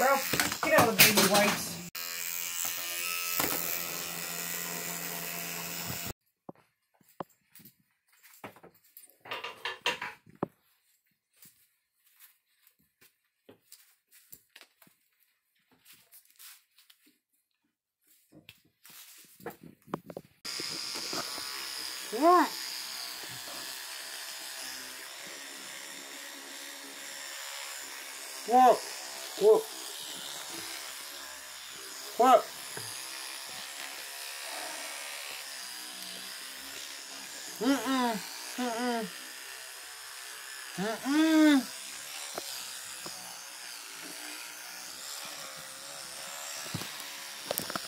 Ralph, get out of the baby wipes. What? What? What? What? Mm-mm. Mm-mm. Mm-mm.